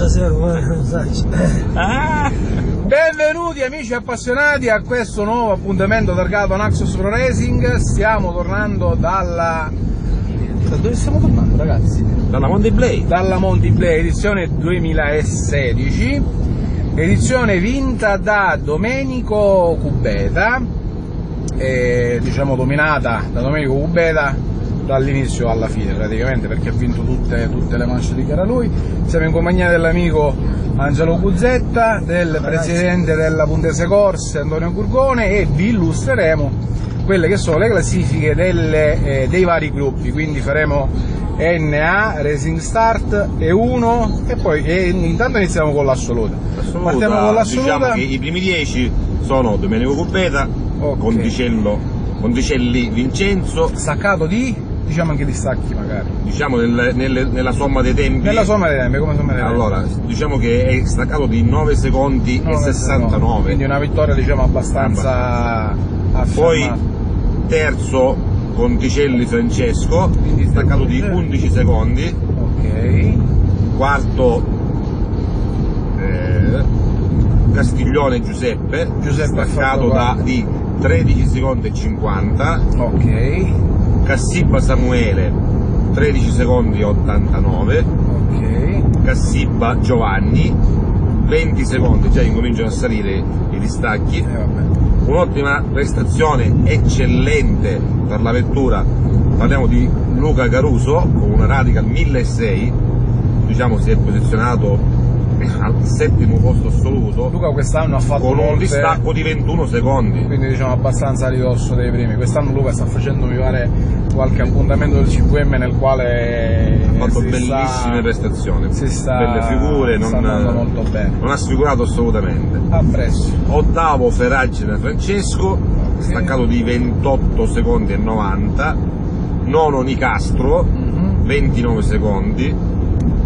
stasera, ma sai. Ah! Benvenuti amici appassionati a questo nuovo appuntamento targato Naxos Pro Racing. Stiamo tornando dalla. Da dove stiamo tornando ragazzi? Dalla Monte Play. Dalla Monty Play edizione 2016, edizione vinta da Domenico Cubeta, e, diciamo dominata da Domenico Cubeta dall'inizio alla fine praticamente perché ha vinto tutte, tutte le manche di gara lui. Siamo in compagnia dell'amico Angelo Buzzetta, del presidente della Puntese Corse Antonio Curgone e vi illustreremo quelle che sono le classifiche delle, eh, dei vari gruppi, quindi faremo NA, Racing Start, E1 e poi e intanto iniziamo con l'assoluta. Assoluta, Partiamo con l'assoluta. Diciamo che i primi 10 sono Domenico Cubeta, Ok. Condicello, Condicelli Vincenzo, Staccato di, diciamo anche di stacchi magari. diciamo nel- nelle- nella somma dei tempi. Nella somma dei tempi, come somma dei tempi? Allora, diciamo che è staccato di 9 secondi No, e 69. Quindi una vittoria diciamo abbastanza affermata. Poi terzo Conticelli Francesco, Quindi staccato di Conticelli. 11 secondi. Ok. Quarto eh, Castiglione Giuseppe, Giuseppe staccato da, di 13 secondi e 50. Ok. Cassibba Samuele 13 secondi e 89. Ok. Cassibba Giovanni 20 secondi, già incominciano a salire i distacchi. E vabbè. un'ottima prestazione eccellente per la vettura parliamo di Luca Caruso con una Radical 1006 diciamo si è posizionato al settimo posto assoluto Luca quest'anno ha fatto con un distacco di 21 secondi quindi diciamo abbastanza a ridosso dei primi. Quest'anno Luca sta facendo mi pare qualche appuntamento del CVM nel quale ha fatto si bellissime sta, prestazioni si sta, belle figure sta andando molto non, bene. non ha sfigurato assolutamente A presto. ottavo Ferragine Francesco staccato di 28 secondi e 90 nono Nicastro Mhm. 29 secondi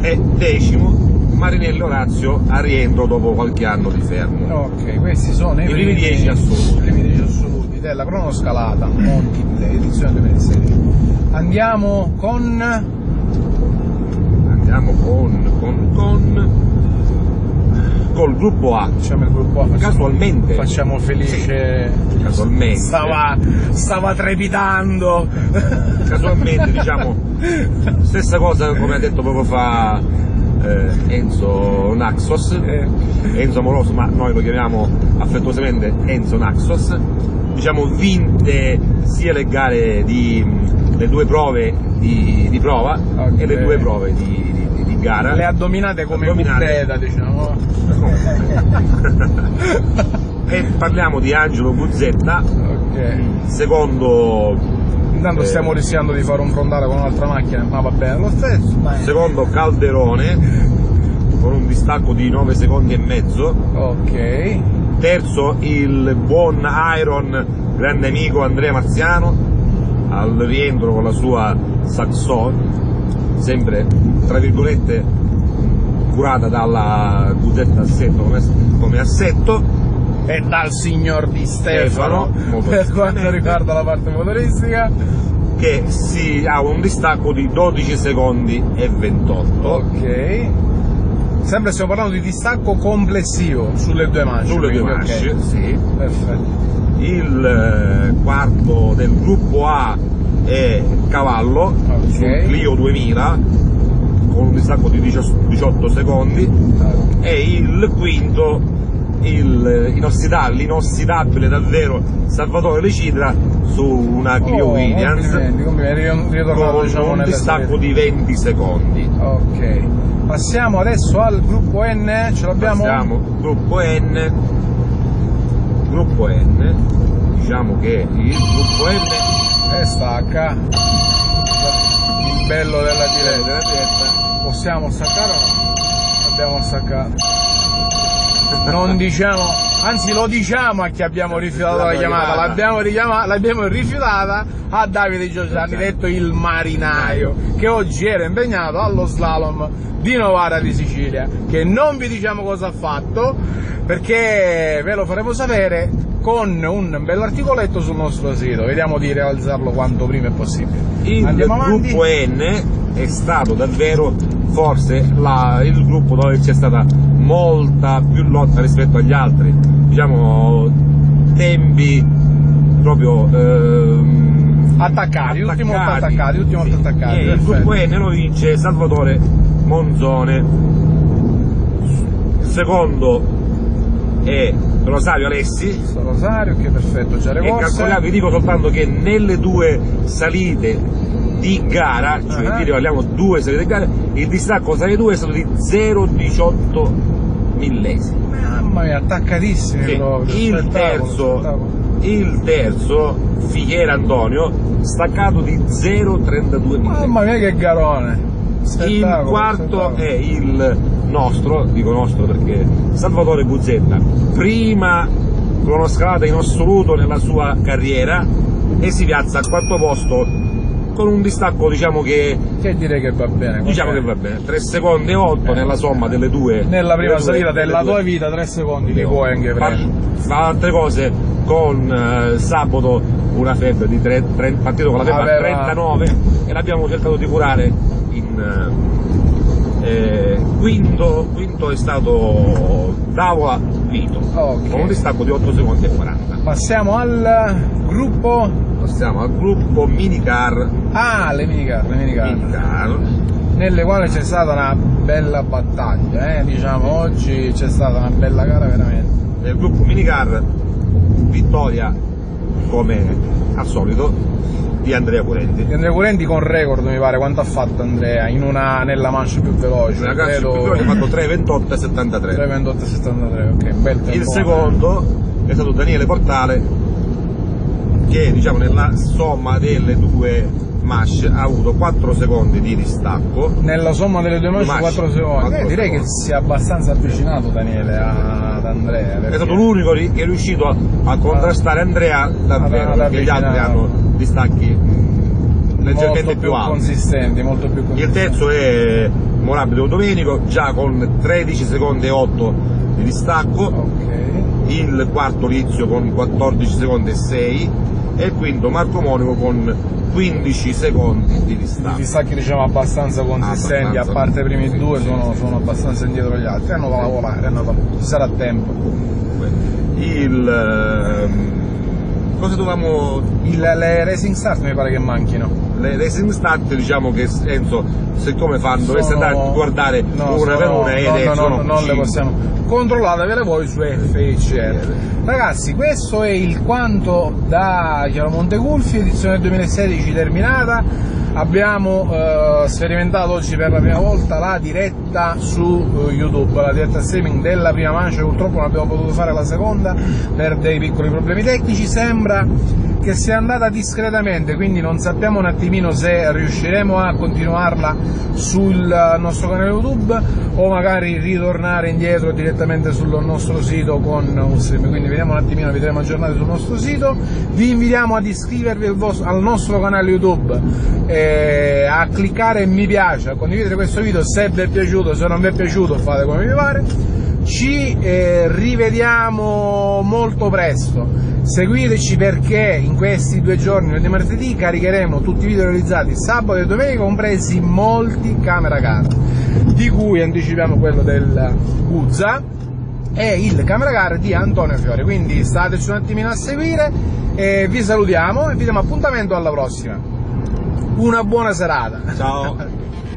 e decimo Marinelli Orazio a rientro dopo qualche anno di fermo. Ok, questi sono i, I primi 10 assoluti. I primi 10 assoluti della cronoscalata Monti edizione 2016. Andiamo con Andiamo con, con, con col gruppo A. facciamo il gruppo A, Casualmente. facciamo felice Casualmente. stava, stava trepidando Casualmente diciamo stessa cosa come ha detto poco fa eh, Enzo Naxos. Eh, Enzo Amoroso, ma noi lo chiamiamo affettuosamente Enzo Naxos. Diciamo vinte sia le gare di le due prove di, di prova Ok. e le due prove di, di- di gara. le ha dominate come Dominate. Cubeta diciamo e parliamo di Angelo Buzzetta, ok secondo, intanto Eh. stiamo rischiando di fare un frontale con un'altra macchina ma va bene lo stesso dai. secondo Calderone con un distacco di 9 secondi e mezzo. ok Terzo il buon Iron, grande amico Andrea Marziano, al rientro con la sua Saxon, sempre tra virgolette curata dalla Buzzetta Assetto come, come assetto. E dal signor Di Stefano, per quanto riguarda la parte motoristica. che si ha un distacco di 12 secondi e 28 Ok. Sempre stiamo parlando di distacco complessivo sulle due manche. sulle due manche, ok. sì. Perfetto. Il eh, quarto del gruppo A è Cavallo Ok. sul Clio 2000 con un distacco di 18 secondi e il quinto il inossidabile, l'inossidabile davvero Salvatore Lecidra su una Clio Oh, Williams complimenti, complimenti, ri- ritornato con diciamo un distacco di 20 secondi. Ok. Passiamo adesso al gruppo N, ce l'abbiamo? Passiamo gruppo N. Gruppo N. Diciamo che il gruppo N E stacca. Il bello della diretta. della diretta Possiamo staccare o no? Abbiamo staccato. Non diciamo, anzi lo diciamo a chi abbiamo rifiutato la chiamata, l'abbiamo, l'abbiamo rifiutata a Davide Giorgiani, detto il marinaio, che oggi era impegnato allo slalom di Novara di Sicilia, che non vi diciamo cosa ha fatto, perché ve lo faremo sapere con un bell'articoletto sul nostro sito, vediamo di realizzarlo quanto prima è possibile. Il Andiamo avanti. gruppo N è stato davvero forse la, il gruppo dove c'è stata molta più lotta rispetto agli altri, diciamo tempi proprio ehm, attaccati, ultimo attaccati, ultimo attaccati. E il gruppo ne lo vince Salvatore Monzone. Il secondo è Rosario Alessi. Rosario, che perfetto, già E calcoliamo, vi dico soltanto che nelle due salite di gara, cioè dire parliamo due salite di gara, il distacco tra i due è stato di 0,18 millesimi. Mamma mia, attaccatissimi Sì. proprio. Il spettacolo, terzo, spettacolo. il terzo, Fighiera Antonio, staccato di 0,32 millesimi. Mamma mia che garone. Il Spettacolo, quarto spettacolo. è il nostro, dico nostro perché Salvatore Buzzetta, prima cronoscalata in assoluto nella sua carriera e si piazza al quarto posto con un distacco diciamo che, Che direi che va bene. diciamo che va bene, 3 secondi e 8 nella somma delle due. Nella prima due- salita delle della due- tua vita, tre secondi li puoi anche prendere. fa altre cose con eh, sabato una febbre di tre, tre- partito con la febbre a Aveva- 39 e l'abbiamo cercato di curare in eh, quinto, quinto è stato Davola Vito Ok. con un distacco di 8 secondi e 40 Passiamo al gruppo. passiamo al gruppo minicar Ah, le minicar, le minicar. minicar Nelle quali c'è stata una bella battaglia, eh? diciamo oggi c'è stata una bella gara veramente. nel gruppo minicar vittoria come al solito di Andrea Curenti Andrea Curenti con record mi pare, quanto ha fatto Andrea in una, nella manche più veloce? Nella gara Credo- superiore ha fatto 3.28 e 73 3.28.73, ok, bel tempo. Il secondo è stato Daniele Portale che diciamo nella somma delle due mash ha avuto 4 secondi di distacco. Nella somma delle due Due 4 manche, secondi. quattro Eh, direi secondi. che si è abbastanza avvicinato Daniele a- ad Andrea. È perché- stato l'unico che è riuscito a, a contrastare Andrea davvero Ad perché gli altri hanno distacchi mh, leggermente molto più alti. consistenti, molto più Il consistenti. terzo è Morabito Domenico già con 13 secondi e 8 di distacco. Ok. il quarto Lizio con 14 secondi e 6 e il quinto Marco Monico con 15 secondi di I distacco. distacchi diciamo abbastanza consistenti, Abbastanza. a parte i primi Sì, due sì, sono, sì. sono abbastanza indietro gli altri, hanno da lavorare, hanno da... sarà tempo. Il ehm, cosa dovevamo Il- le Racing Start mi pare che manchino. le Racing Start diciamo che Enzo siccome fanno dovesse andare a guardare no, una per una ed no, è no, no, non le possiamo controllatevele voi su FICR ragazzi questo è il quanto da Chiaro Montegulfi edizione 2016 terminata abbiamo eh, sperimentato oggi per la prima volta la diretta su eh, YouTube la diretta streaming della prima mancia purtroppo non abbiamo potuto fare la seconda per dei piccoli problemi tecnici sembra che sia andata discretamente, quindi non sappiamo un attimino se riusciremo a continuarla sul nostro canale YouTube o magari ritornare indietro direttamente sul nostro sito con un stream. Quindi vediamo un attimino, vi terremo aggiornati sul nostro sito. Vi invitiamo ad iscrivervi al, vos- al nostro canale YouTube, eh, a cliccare mi piace, a condividere questo video se vi è piaciuto, se non vi è piaciuto fate come vi pare. Ci eh, rivediamo molto presto. Seguiteci perché in questi due giorni, venerdì e martedì, caricheremo tutti i video realizzati sabato e domenica, compresi molti camera car, di cui anticipiamo quello del Uzza e il camera car di Antonio Fiore. Quindi stateci un attimino a seguire vi salutiamo e vi diamo appuntamento alla prossima. Una buona serata. Ciao.